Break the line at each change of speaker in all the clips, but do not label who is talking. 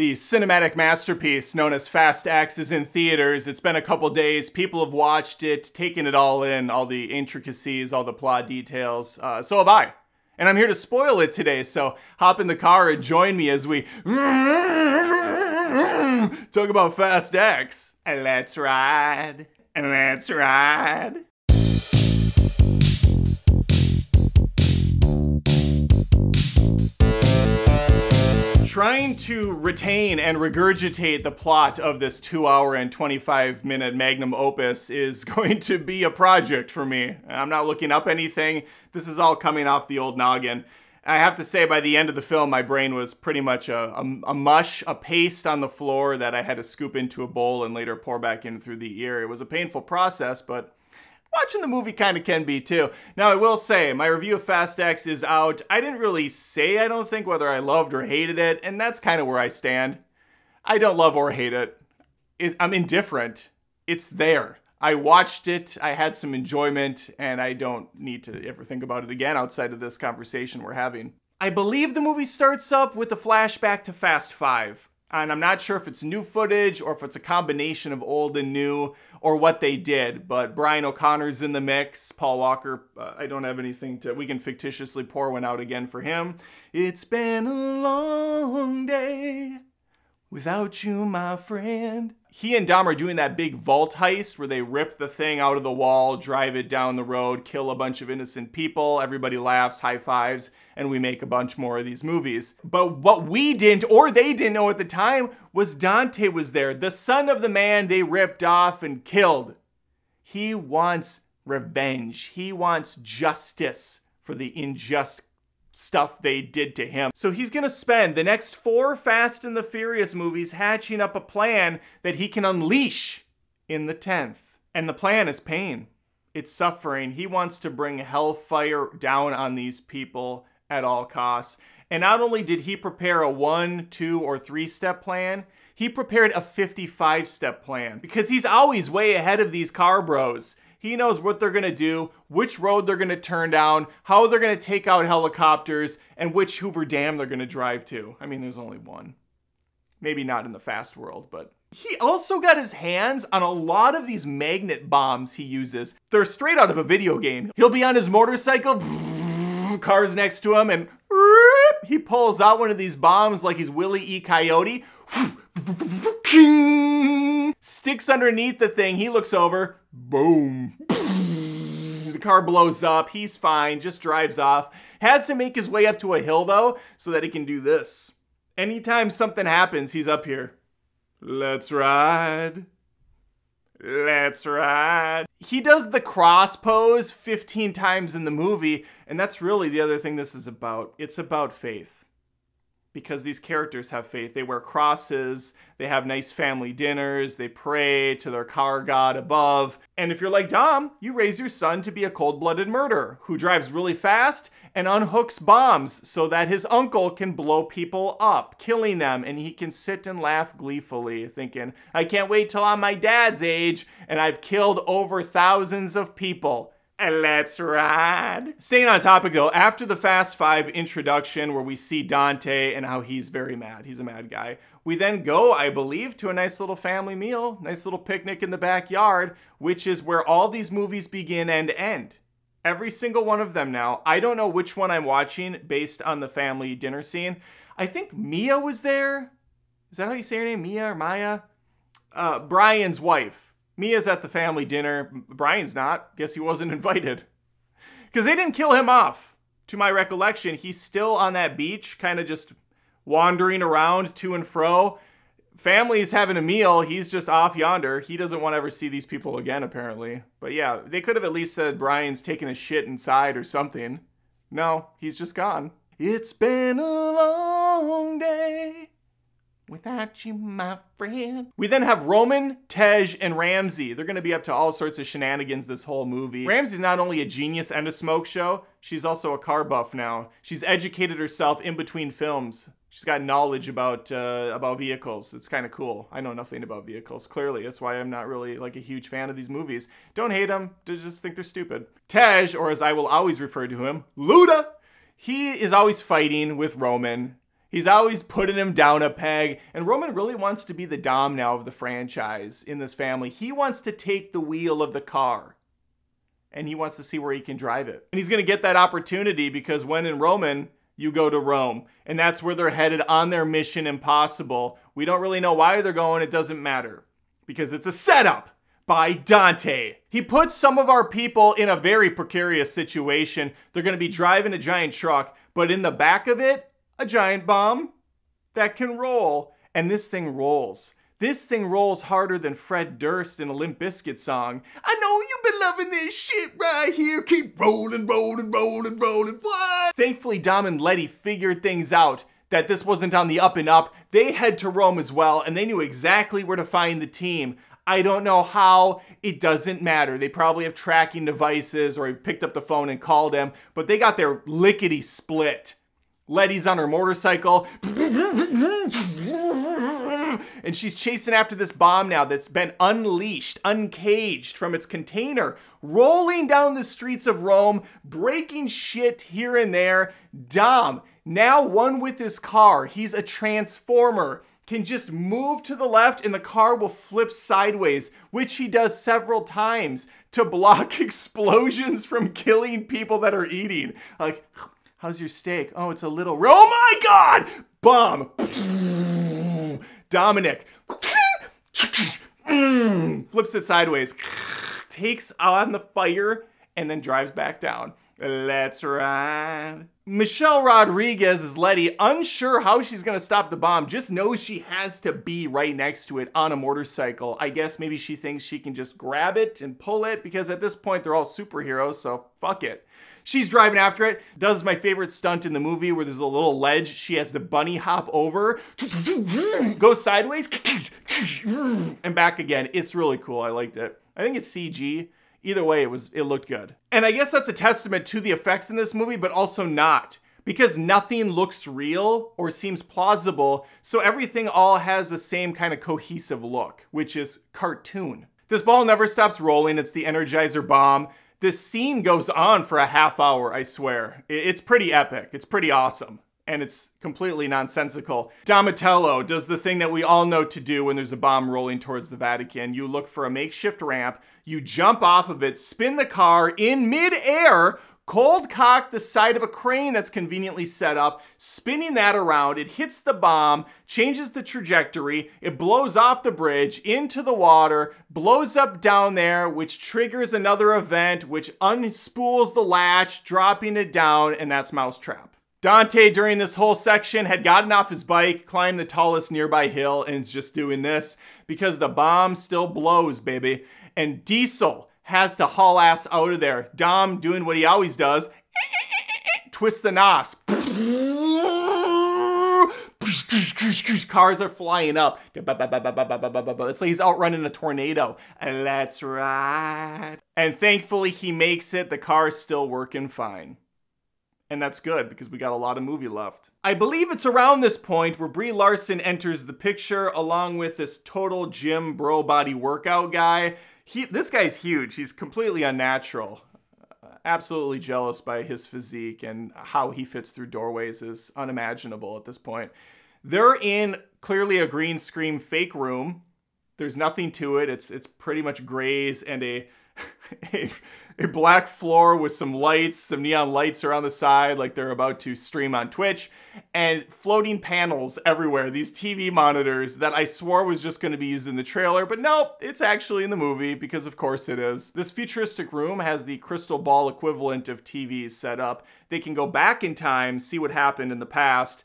The cinematic masterpiece known as Fast X is in theaters. It's been a couple days. People have watched it, taken it all in, all the intricacies, all the plot details. Uh, so have I. And I'm here to spoil it today, so hop in the car and join me as we talk about Fast X. And let's ride. And let's ride. Trying to retain and regurgitate the plot of this two hour and 25 minute magnum opus is going to be a project for me. I'm not looking up anything. This is all coming off the old noggin. I have to say, by the end of the film, my brain was pretty much a, a, a, mush, a paste on the floor that I had to scoop into a bowl and later pour back in through the ear. It was a painful process, but watching the movie kind of can be too. Now, I will say, my review of Fast X is out. I didn't really say, I don't think, whether I loved or hated it, and that's kind of where I stand. I don't love or hate it. it. I'm indifferent. It's there. I watched it, I had some enjoyment, and I don't need to ever think about it again outside of this conversation we're having. I believe the movie starts up with a flashback to Fast Five. And I'm not sure if it's new footage or if it's a combination of old and new or what they did. But Brian O'Connor's in the mix. Paul Walker, uh, I don't have anything to. We can fictitiously pour one out again for him. It's been a long day without you, my friend he and Dom are doing that big vault heist where they rip the thing out of the wall, drive it down the road, kill a bunch of innocent people. Everybody laughs, high fives, and we make a bunch more of these movies. But what we didn't, or they didn't know at the time, was Dante was there, the son of the man they ripped off and killed. He wants revenge, he wants justice for the unjust stuff they did to him. So he's gonna spend the next four Fast and the Furious movies hatching up a plan that he can unleash in the 10th. And the plan is pain. It's suffering. He wants to bring hellfire down on these people at all costs. And not only did he prepare a one, two, or three step plan, he prepared a 55 step plan because he's always way ahead of these car bros. He knows what they're going to do, which road they're going to turn down, how they're going to take out helicopters, and which Hoover Dam they're going to drive to. I mean, there's only one. Maybe not in the fast world, but he also got his hands on a lot of these magnet bombs he uses. They're straight out of a video game. He'll be on his motorcycle, cars next to him, and he pulls out one of these bombs like he's Wile E. Coyote. Sticks underneath the thing. He looks over. Boom. The car blows up. He's fine. Just drives off. Has to make his way up to a hill though, so that he can do this. Anytime something happens, he's up here. Let's ride. Let's ride. He does the cross pose 15 times in the movie, and that's really the other thing this is about. It's about faith because these characters have faith. They wear crosses, they have nice family dinners, they pray to their car god above. And if you're like Dom, you raise your son to be a cold blooded murderer who drives really fast and unhooks bombs so that his uncle can blow people up, killing them, and he can sit and laugh gleefully, thinking, I can't wait till I'm my dad's age and I've killed over thousands of people. Let's ride. Staying on topic though, after the Fast Five introduction where we see Dante and how he's very mad, he's a mad guy, we then go, I believe, to a nice little family meal, nice little picnic in the backyard, which is where all these movies begin and end. Every single one of them now. I don't know which one I'm watching based on the family dinner scene. I think Mia was there. Is that how you say her name? Mia or Maya? Uh, Brian's wife Mia's at the family dinner. Brian's not. Guess he wasn't invited. Because they didn't kill him off. To my recollection, he's still on that beach, kind of just wandering around to and fro. Family's having a meal. He's just off yonder. He doesn't want to ever see these people again, apparently. But yeah, they could have at least said Brian's taking a shit inside or something. No, he's just gone. It's been a long day without you, my friend. We then have Roman, Tej, and Ramsey. They're gonna be up to all sorts of shenanigans this whole movie. Ramsey's not only a genius and a smoke show, she's also a car buff now. She's educated herself in between films. She's got knowledge about uh, about vehicles. It's kind of cool. I know nothing about vehicles. Clearly, that's why I'm not really like a huge fan of these movies. Don't hate them. Just think they're stupid. Tej, or as I will always refer to him, Luda. He is always fighting with Roman He's always putting him down a peg. And Roman really wants to be the Dom now of the franchise in this family. He wants to take the wheel of the car and he wants to see where he can drive it. And he's going to get that opportunity because when in Roman, you go to Rome. And that's where they're headed on their mission impossible. We don't really know why they're going, it doesn't matter because it's a setup by Dante. He puts some of our people in a very precarious situation. They're going to be driving a giant truck, but in the back of it, a giant bomb that can roll. And this thing rolls. This thing rolls harder than Fred Durst in a Limp Bizkit song. I know you've been loving this shit right here. Keep rolling, rolling, rolling, rolling. What? Thankfully, Dom and Letty figured things out that this wasn't on the up and up. They head to Rome as well, and they knew exactly where to find the team. I don't know how. It doesn't matter. They probably have tracking devices or he picked up the phone and called him, but they got their lickety split. Letty's on her motorcycle. And she's chasing after this bomb now that's been unleashed, uncaged from its container, rolling down the streets of Rome, breaking shit here and there. Dom, now one with his car, he's a transformer can just move to the left and the car will flip sideways, which he does several times to block explosions from killing people that are eating. Like, How's your steak? Oh, it's a little. Oh my God! Bomb! Dominic flips it sideways, takes on the fire, and then drives back down. Let's ride. Michelle Rodriguez is Letty, unsure how she's gonna stop the bomb, just knows she has to be right next to it on a motorcycle. I guess maybe she thinks she can just grab it and pull it because at this point they're all superheroes, so fuck it. She's driving after it, does my favorite stunt in the movie where there's a little ledge. She has to bunny hop over, go sideways, and back again. It's really cool. I liked it. I think it's CG. Either way, it was it looked good. And I guess that's a testament to the effects in this movie, but also not. Because nothing looks real or seems plausible, so everything all has the same kind of cohesive look, which is cartoon. This ball never stops rolling, it's the Energizer bomb. This scene goes on for a half hour, I swear. It's pretty epic. It's pretty awesome. And it's completely nonsensical. Donatello does the thing that we all know to do when there's a bomb rolling towards the Vatican. You look for a makeshift ramp, you jump off of it, spin the car in midair, cold cock the side of a crane that's conveniently set up, spinning that around. It hits the bomb, changes the trajectory, it blows off the bridge into the water, blows up down there, which triggers another event, which unspools the latch, dropping it down, and that's Mousetrap. Dante, during this whole section, had gotten off his bike, climbed the tallest nearby hill, and is just doing this because the bomb still blows, baby. And Diesel, has to haul ass out of there. Dom doing what he always does, twist the nos. Cars are flying up. It's like he's outrunning a tornado. Let's ride. And thankfully, he makes it. The car's still working fine. And that's good because we got a lot of movie left. I believe it's around this point where Brie Larson enters the picture along with this total gym bro body workout guy he this guy's huge. He's completely unnatural. absolutely jealous by his physique and how he fits through doorways is unimaginable at this point. They're in clearly a green screen fake room. There's nothing to it. It's it's pretty much grays and a a, a black floor with some lights, some neon lights around the side, like they're about to stream on Twitch, and floating panels everywhere. These TV monitors that I swore was just going to be used in the trailer, but nope, it's actually in the movie because, of course, it is. This futuristic room has the crystal ball equivalent of TVs set up. They can go back in time, see what happened in the past.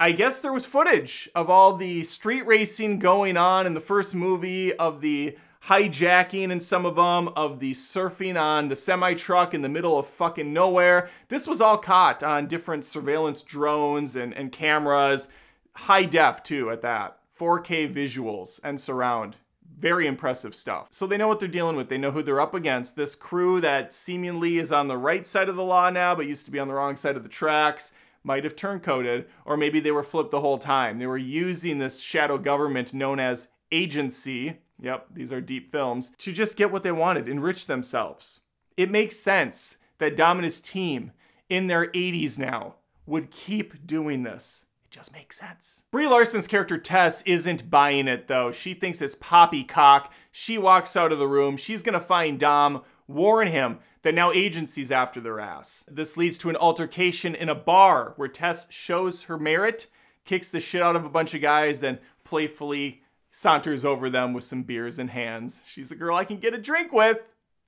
I guess there was footage of all the street racing going on in the first movie of the hijacking in some of them, of the surfing on the semi truck in the middle of fucking nowhere. This was all caught on different surveillance drones and, and cameras. High def, too, at that. 4K visuals and surround. Very impressive stuff. So they know what they're dealing with. They know who they're up against. This crew that seemingly is on the right side of the law now, but used to be on the wrong side of the tracks might have turncoated, or maybe they were flipped the whole time. They were using this shadow government known as agency, Yep, these are deep films, to just get what they wanted, enrich themselves. It makes sense that Dom and his team in their 80s now would keep doing this. It just makes sense. Brie Larson's character Tess isn't buying it though. She thinks it's poppycock. She walks out of the room. She's gonna find Dom, warn him that now agency's after their ass. This leads to an altercation in a bar where Tess shows her merit, kicks the shit out of a bunch of guys, then playfully saunters over them with some beers in hands. She's a girl I can get a drink with.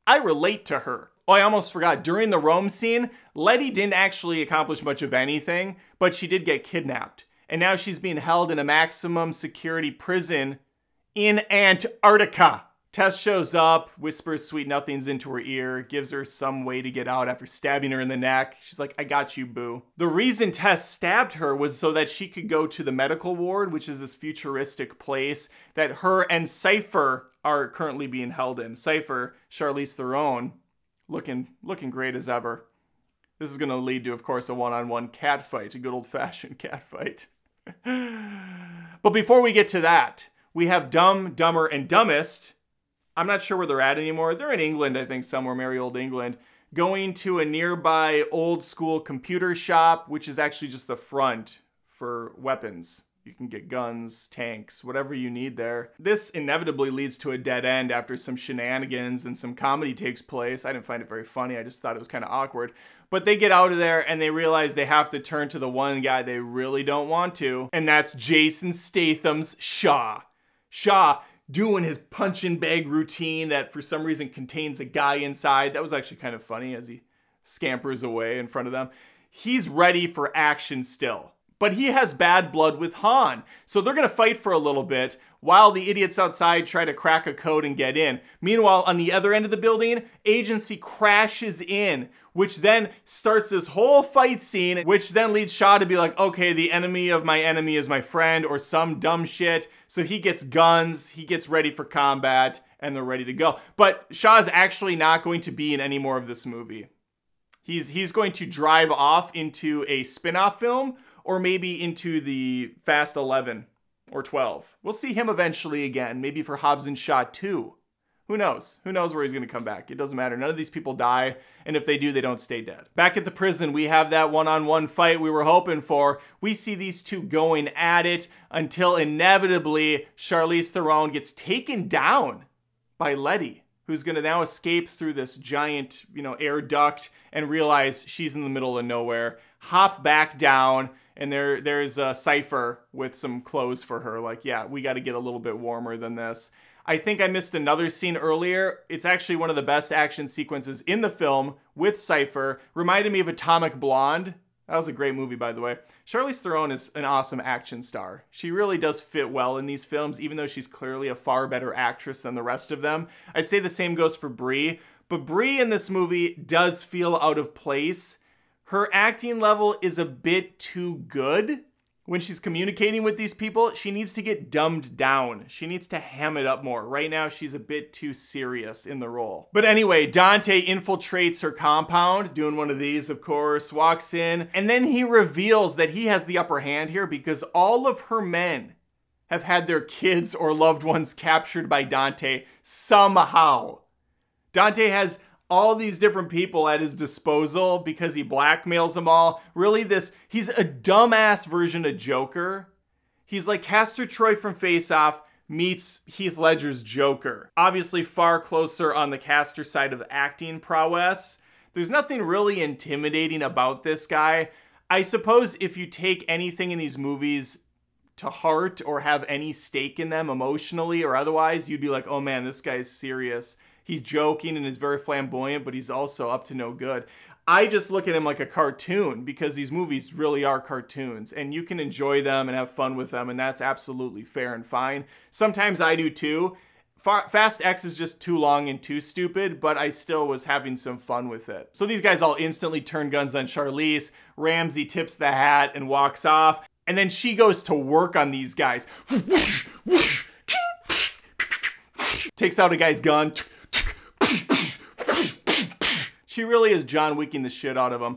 I relate to her. Oh, I almost forgot. During the Rome scene, Letty didn't actually accomplish much of anything, but she did get kidnapped. And now she's being held in a maximum security prison in Antarctica. Tess shows up, whispers sweet nothings into her ear, gives her some way to get out after stabbing her in the neck. She's like, I got you, boo. The reason Tess stabbed her was so that she could go to the medical ward, which is this futuristic place that her and Cypher are currently being held in. Cypher, Charlize Theron, looking looking great as ever. This is going to lead to, of course, a one-on-one cat fight, a good old-fashioned cat fight. but before we get to that, we have Dumb, Dumber, and Dumbest I'm not sure where they're at anymore. They're in England, I think, somewhere, merry old England, going to a nearby old school computer shop, which is actually just the front for weapons. You can get guns, tanks, whatever you need there. This inevitably leads to a dead end after some shenanigans and some comedy takes place. I didn't find it very funny, I just thought it was kind of awkward. But they get out of there and they realize they have to turn to the one guy they really don't want to, and that's Jason Statham's Shaw. Shaw doing his punching bag routine that for some reason contains a guy inside. That was actually kind of funny as he scampers away in front of them. He's ready for action still. But he has bad blood with Han. So they're going to fight for a little bit while the idiots outside try to crack a code and get in. Meanwhile, on the other end of the building, Agency crashes in, which then starts this whole fight scene, which then leads Shaw to be like, okay, the enemy of my enemy is my friend, or some dumb shit. So he gets guns, he gets ready for combat, and they're ready to go. But Shaw's actually not going to be in any more of this movie. He's, he's going to drive off into a spin off film or maybe into the Fast 11 or 12. We'll see him eventually again, maybe for Hobbs and Shaw 2. Who knows? Who knows where he's going to come back? It doesn't matter. None of these people die, and if they do, they don't stay dead. Back at the prison, we have that one-on-one fight we were hoping for. We see these two going at it until inevitably Charlize Theron gets taken down by Letty, who's going to now escape through this giant, you know, air duct and realize she's in the middle of nowhere. Hop back down, and there there's a Cypher with some clothes for her. Like, yeah, we got to get a little bit warmer than this. I think I missed another scene earlier. It's actually one of the best action sequences in the film with Cypher. Reminded me of Atomic Blonde. That was a great movie, by the way. Charlize Theron is an awesome action star. She really does fit well in these films, even though she's clearly a far better actress than the rest of them. I'd say the same goes for Brie, but Brie in this movie does feel out of place her acting level is a bit too good when she's communicating with these people. She needs to get dumbed down. She needs to ham it up more. Right now, she's a bit too serious in the role. But anyway, Dante infiltrates her compound, doing one of these, of course, walks in, and then he reveals that he has the upper hand here because all of her men have had their kids or loved ones captured by Dante somehow. Dante has all these different people at his disposal because he blackmails them all. Really, this, he's a dumbass version of Joker. He's like Castor Troy from Face Off meets Heath Ledger's Joker. Obviously, far closer on the Castor side of acting prowess. There's nothing really intimidating about this guy. I suppose if you take anything in these movies to heart or have any stake in them emotionally or otherwise, you'd be like, oh man, this guy's serious he's joking and is very flamboyant, but he's also up to no good. I just look at him like a cartoon because these movies really are cartoons and you can enjoy them and have fun with them, and that's absolutely fair and fine. Sometimes I do too. Fast X is just too long and too stupid, but I still was having some fun with it. So these guys all instantly turn guns on Charlize. Ramsey tips the hat and walks off. And then she goes to work on these guys. Takes out a guy's gun she really is John Wicking the shit out of him.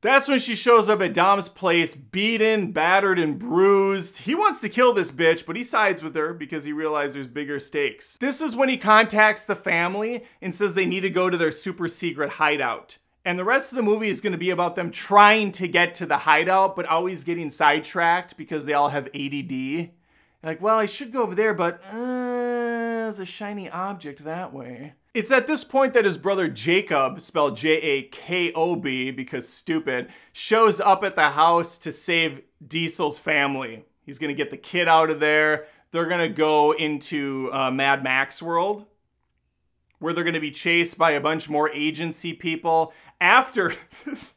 That's when she shows up at Dom's place, beaten, battered, and bruised. He wants to kill this bitch, but he sides with her because he realizes there's bigger stakes. This is when he contacts the family and says they need to go to their super secret hideout. And the rest of the movie is going to be about them trying to get to the hideout, but always getting sidetracked because they all have ADD. Like, well, I should go over there, but uh, there's a shiny object that way. It's at this point that his brother Jacob, spelled J A K O B because stupid, shows up at the house to save Diesel's family. He's gonna get the kid out of there. They're gonna go into uh, Mad Max world, where they're gonna be chased by a bunch more agency people. After this,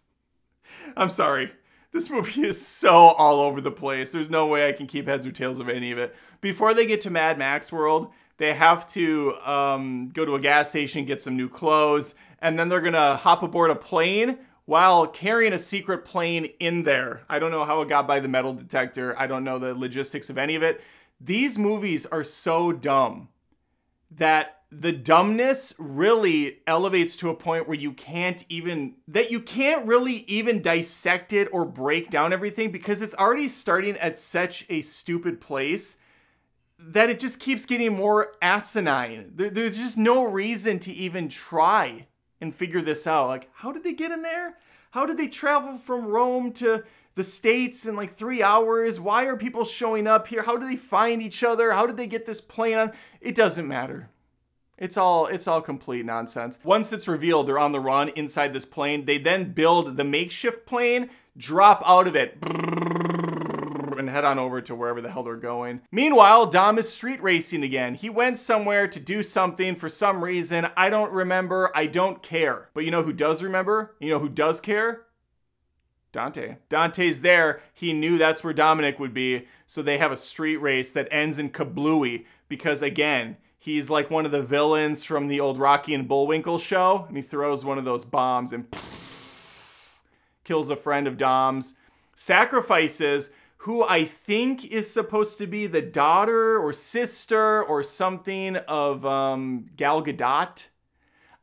I'm sorry. This movie is so all over the place. There's no way I can keep heads or tails of any of it. Before they get to Mad Max World, they have to um, go to a gas station, get some new clothes, and then they're gonna hop aboard a plane while carrying a secret plane in there. I don't know how it got by the metal detector. I don't know the logistics of any of it. These movies are so dumb that the dumbness really elevates to a point where you can't even that you can't really even dissect it or break down everything because it's already starting at such a stupid place that it just keeps getting more asinine. There, there's just no reason to even try and figure this out. Like, how did they get in there? How did they travel from Rome to the States in like three hours? Why are people showing up here? How do they find each other? How did they get this plane on? It doesn't matter. It's all it's all complete nonsense. Once it's revealed they're on the run inside this plane, they then build the makeshift plane, drop out of it, and head on over to wherever the hell they're going. Meanwhile, Dom is street racing again. He went somewhere to do something for some reason. I don't remember. I don't care. But you know who does remember? You know who does care? Dante. Dante's there. He knew that's where Dominic would be. So they have a street race that ends in kablooey because again, He's like one of the villains from the old Rocky and Bullwinkle show, and he throws one of those bombs and kills a friend of Dom's. Sacrifices who I think is supposed to be the daughter or sister or something of um, Gal Gadot.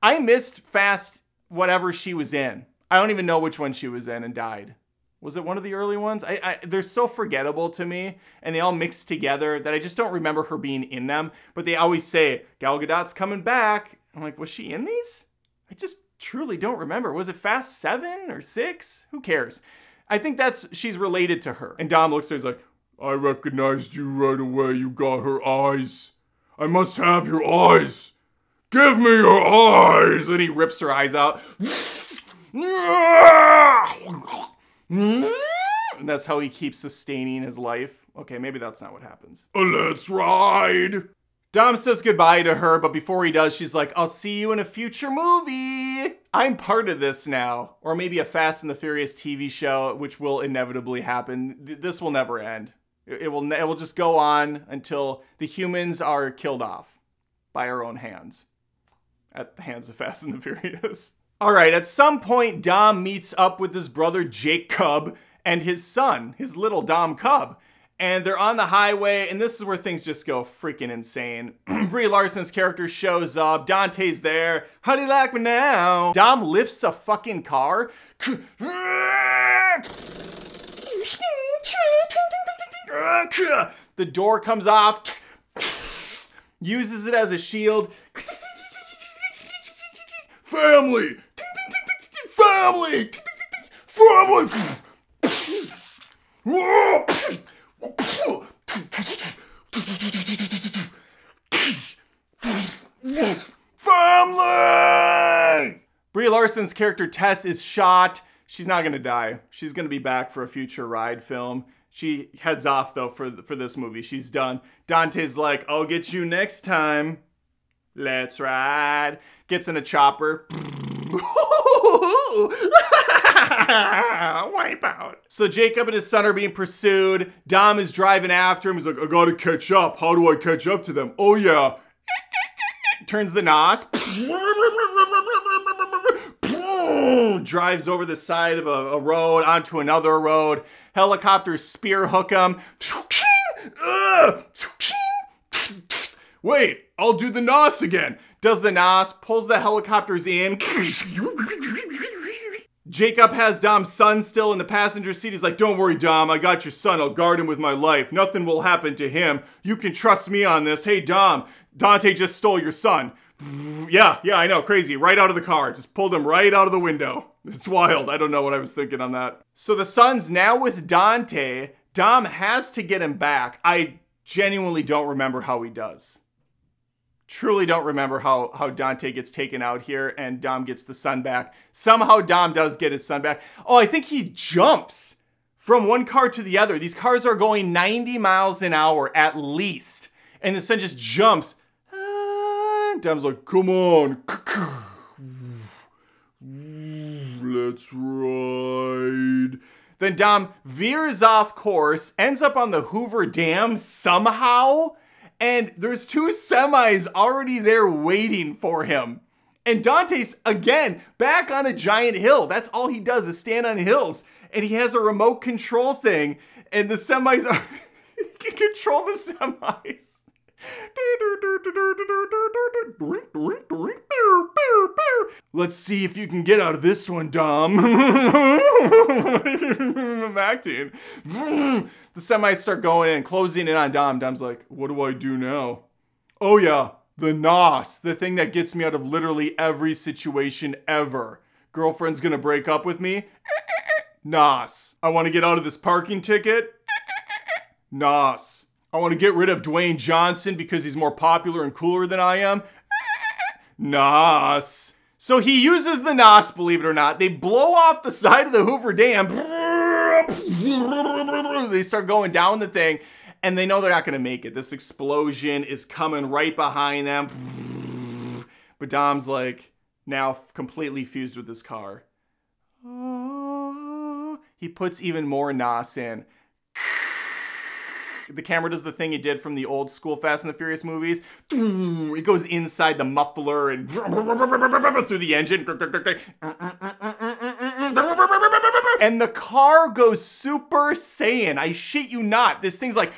I missed Fast whatever she was in. I don't even know which one she was in and died. Was it one of the early ones? I, I, they're so forgettable to me, and they all mix together that I just don't remember her being in them. But they always say Gal Gadot's coming back. I'm like, was she in these? I just truly don't remember. Was it Fast Seven or Six? Who cares? I think that's she's related to her. And Dom looks at her, he's like, I recognized you right away. You got her eyes. I must have your eyes. Give me your eyes. And he rips her eyes out. Mm? And that's how he keeps sustaining his life. Okay, maybe that's not what happens. Uh, let's ride! Dom says goodbye to her, but before he does, she's like, I'll see you in a future movie. I'm part of this now. Or maybe a Fast and the Furious TV show, which will inevitably happen. This will never end. It will, it will just go on until the humans are killed off by our own hands. At the hands of Fast and the Furious. All right, at some point, Dom meets up with his brother Jake Cub and his son, his little Dom Cub. And they're on the highway, and this is where things just go freaking insane. Brie Larson's character shows up, Dante's there. How do you like me now? Dom lifts a fucking car. The door comes off, uses it as a shield. Family! Family! Family! Family! Brie Larson's character Tess is shot. She's not gonna die. She's gonna be back for a future ride film. She heads off though for for this movie. She's done. Dante's like, "I'll get you next time." Let's ride. Gets in a chopper. Wipe out. So Jacob and his son are being pursued. Dom is driving after him. He's like, I gotta catch up. How do I catch up to them? Oh yeah. Turns the nos. Drives over the side of a, a road onto another road. Helicopters spear hook him. Wait, I'll do the NOS again. Does the NOS, pulls the helicopters in. Jacob has Dom's son still in the passenger seat. He's like, Don't worry, Dom. I got your son. I'll guard him with my life. Nothing will happen to him. You can trust me on this. Hey, Dom, Dante just stole your son. Yeah, yeah, I know. Crazy. Right out of the car. Just pulled him right out of the window. It's wild. I don't know what I was thinking on that. So the son's now with Dante. Dom has to get him back. I genuinely don't remember how he does truly don't remember how how Dante gets taken out here and Dom gets the son back. Somehow Dom does get his son back. Oh, I think he jumps from one car to the other. These cars are going 90 miles an hour at least. And the son just jumps. Dom's like, come on. Let's ride. Then Dom veers off course, ends up on the Hoover Dam somehow and there's two semis already there waiting for him. And Dante's again back on a giant hill. That's all he does is stand on hills. And he has a remote control thing, and the semis are he can control the semis. Let's see if you can get out of this one, Dom. I'm acting. The semis start going in, closing in on Dom. Dom's like, what do I do now? Oh yeah, the NOS, the thing that gets me out of literally every situation ever. Girlfriend's gonna break up with me? NOS. I wanna get out of this parking ticket? NOS. I want to get rid of Dwayne Johnson because he's more popular and cooler than I am. NOS. So he uses the NOS, believe it or not. They blow off the side of the Hoover Dam. They start going down the thing, and they know they're not going to make it. This explosion is coming right behind them. But Dom's like now completely fused with this car. He puts even more NOS in the camera does the thing it did from the old school Fast and the Furious movies. It goes inside the muffler and through the engine. And the car goes Super Saiyan. I shit you not. This thing's like.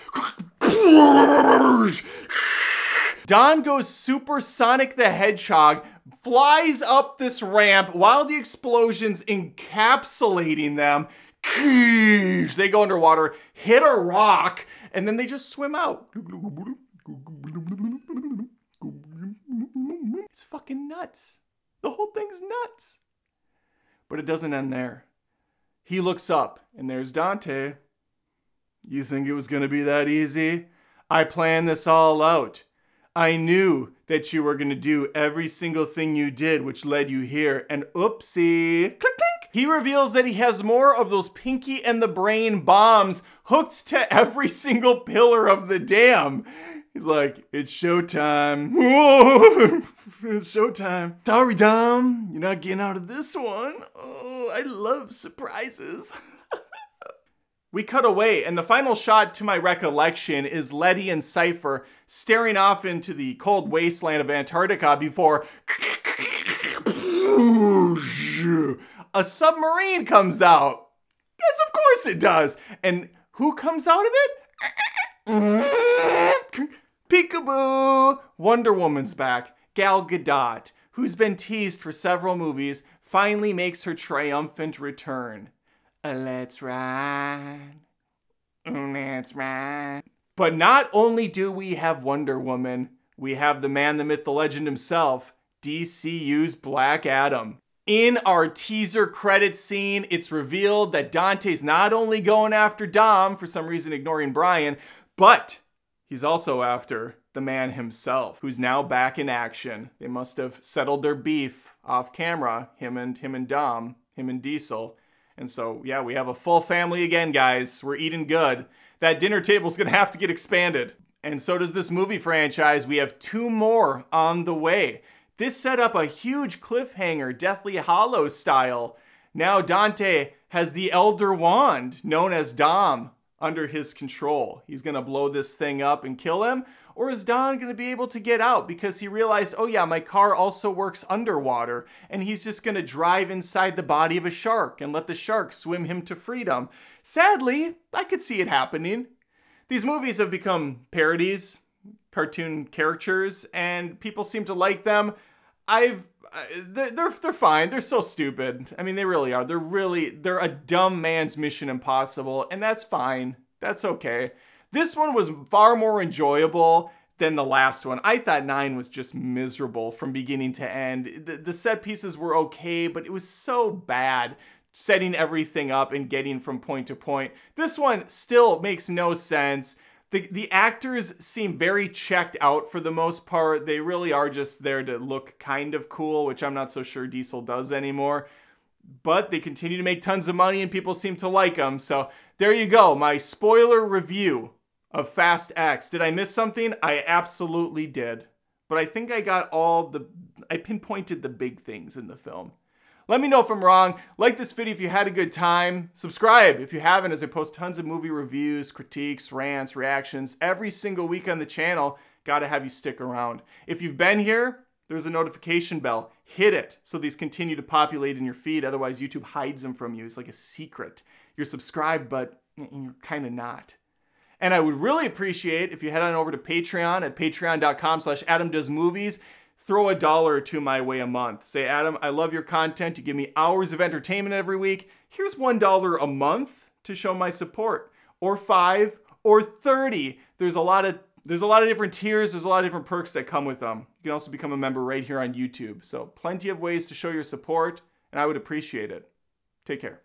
Dom goes Super Sonic the Hedgehog, flies up this ramp while the explosion's encapsulating them. They go underwater, hit a rock, and then they just swim out. It's fucking nuts. The whole thing's nuts. But it doesn't end there. He looks up, and there's Dante. You think it was going to be that easy? I planned this all out. I knew that you were going to do every single thing you did, which led you here, and oopsie. Click, he reveals that he has more of those Pinky and the Brain bombs hooked to every single pillar of the dam. He's like, it's showtime. it's showtime. Sorry, Dom. You're not getting out of this one. Oh, I love surprises. we cut away, and the final shot to my recollection is Letty and Cypher staring off into the cold wasteland of Antarctica before a submarine comes out. Yes, of course it does. And who comes out of it? Peekaboo! Wonder Woman's back. Gal Gadot, who's been teased for several movies, finally makes her triumphant return. Uh, let's ride. Let's ride. But not only do we have Wonder Woman, we have the man, the myth, the legend himself, DCU's Black Adam. In our teaser credit scene, it's revealed that Dante's not only going after Dom, for some reason ignoring Brian, but he's also after the man himself, who's now back in action. They must have settled their beef off camera, him and him and Dom, him and Diesel. And so, yeah, we have a full family again, guys. We're eating good. That dinner table's gonna have to get expanded. And so does this movie franchise. We have two more on the way. This set up a huge cliffhanger, Deathly Hallows style. Now Dante has the Elder Wand, known as Dom, under his control. He's gonna blow this thing up and kill him, or is Dom gonna be able to get out because he realized, oh yeah, my car also works underwater, and he's just gonna drive inside the body of a shark and let the shark swim him to freedom? Sadly, I could see it happening. These movies have become parodies, cartoon characters, and people seem to like them. I've uh, they're, they're fine. They're so stupid. I mean, they really are. They're really they're a dumb man's Mission Impossible, and that's fine. That's okay. This one was far more enjoyable than the last one. I thought 9 was just miserable from beginning to end. The, the set pieces were okay, but it was so bad setting everything up and getting from point to point. This one still makes no sense. The, the actors seem very checked out for the most part. They really are just there to look kind of cool, which I'm not so sure Diesel does anymore. But they continue to make tons of money and people seem to like them. So there you go, my spoiler review of Fast X. Did I miss something? I absolutely did. But I think I got all the, I pinpointed the big things in the film. Let me know if I'm wrong. Like this video if you had a good time. Subscribe if you haven't as I post tons of movie reviews, critiques, rants, reactions every single week on the channel. Gotta have you stick around. If you've been here, there's a notification bell. Hit it so these continue to populate in your feed. Otherwise, YouTube hides them from you. It's like a secret. You're subscribed, but you're kind of not. And I would really appreciate if you head on over to Patreon at patreon.com slash adamdoesmovies. Throw a dollar or two my way a month. Say, Adam, I love your content. You give me hours of entertainment every week. Here's $1 a month to show my support. Or five or 30. There's a lot of there's a lot of different tiers. There's a lot of different perks that come with them. You can also become a member right here on YouTube. So plenty of ways to show your support, and I would appreciate it. Take care.